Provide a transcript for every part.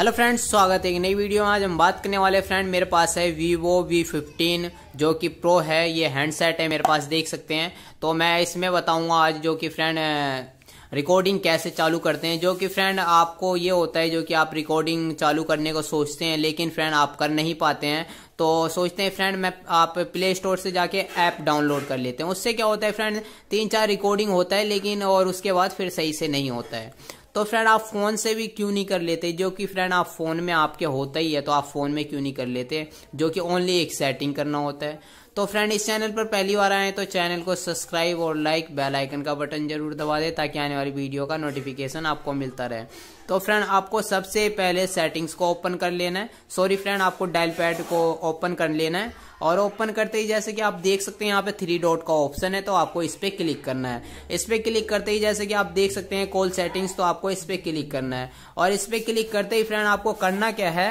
Hello friends, स्वागत है एक नई वीडियो में। आज हम बात करने वाले फ्रेंड, मेरे पास है वीवो वी फिफ्टीन जो कि प्रो है। ये हैंडसेट है, मेरे पास देख सकते हैं। तो मैं इसमें बताऊँगा आज जो कि फ्रेंड रिकॉर्डिंग कैसे चालू करते हैं। जो कि फ्रेंड, आपको ये होता है जो कि आप रिकॉर्डिंग चालू करने को सोचते हैं, लेकिन फ्रेंड, आप कर नहीं पाते हैं। तो सोचते हैं, फ्रेंड, मैं, आप प्ले स्टोर से जाके ऐप डाउनलोड कर लेते हैं। उससे क्या होता है फ्रेंड, तीन चार रिकॉर्डिंग होता है, लेकिन और उसके बाद फिर सही से नहीं होता है। तो फ्रेंड, आप फ़ोन से भी क्यों नहीं कर लेते? जो कि फ्रेंड, आप फ़ोन में आपके होता ही है तो आप फ़ोन में क्यों नहीं कर लेते? जो कि ओनली एक सेटिंग करना होता है। तो फ्रेंड इस चैनल पर पहली बार आए तो चैनल को सब्सक्राइब और लाइक बेल आइकन का बटन ज़रूर दबा दें ताकि आने वाली वीडियो का नोटिफिकेशन आपको मिलता रहे। तो फ्रेंड आपको सबसे पहले सेटिंग्स को ओपन कर लेना है। सॉरी फ्रेंड आपको डायल पैड को ओपन कर लेना है। और ओपन करते ही जैसे कि आप देख सकते हैं यहाँ पे थ्री डॉट का ऑप्शन है तो आपको इस पर क्लिक करना है। इस पर क्लिक करते ही जैसे कि आप देख सकते हैं कॉल सेटिंग्स तो आपको इस पर क्लिक करना है। और इस पर क्लिक करते ही फ्रेंड आपको करना क्या है?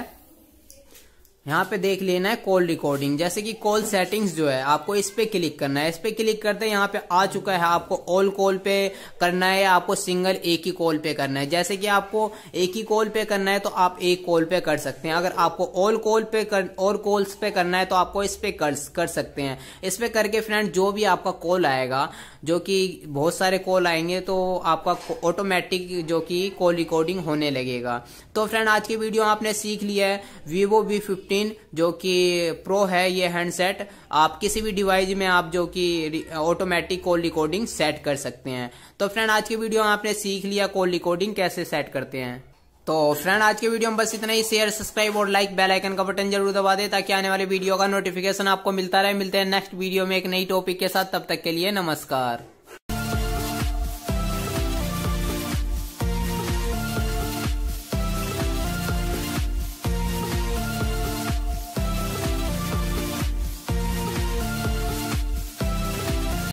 यहाँ पे देख लेना है कॉल रिकॉर्डिंग जैसे कि कॉल सेटिंग्स जो है आपको इस पे क्लिक करना है। इस पे क्लिक करते हैं यहाँ पे आ चुका है आपको ऑल कॉल पे करना है या आपको सिंगल एक ही कॉल पे करना है। जैसे कि आपको एक ही कॉल पे करना है तो आप एक कॉल पे कर सकते हैं। अगर आपको ऑल कॉल पे कर और कॉल्स पे करना है तो आपको इस पे कर, कर सकते हैं। इस पे करके फ्रेंड जो भी आपका कॉल आएगा जो कि बहुत सारे कॉल आएँगे तो आपका ऑटोमेटिक जो कि कॉल रिकॉर्डिंग होने लगेगा। तो फ्रेंड आज की वीडियो आपने सीख लिया है। वीवो वी फिफ्टीन जो कि प्रो है ये हैंडसेट आप किसी भी डिवाइस में आप जो कि ऑटोमेटिक कॉल रिकॉर्डिंग सेट कर सकते हैं। तो फ्रेंड आज की वीडियो में आपने सीख लिया कॉल रिकॉर्डिंग कैसे सेट करते हैं? तो फ्रेंड आज के वीडियो में बस इतना ही। शेयर सब्सक्राइब और लाइक बेल आइकन का बटन ज़रूर दबा दे ताकि आने वाले वीडियो का नोटिफिकेशन आपको मिलता रहे। मिलते हैं नेक्स्ट वीडियो में एक नई टॉपिक के साथ। तब तक के लिए नमस्कार।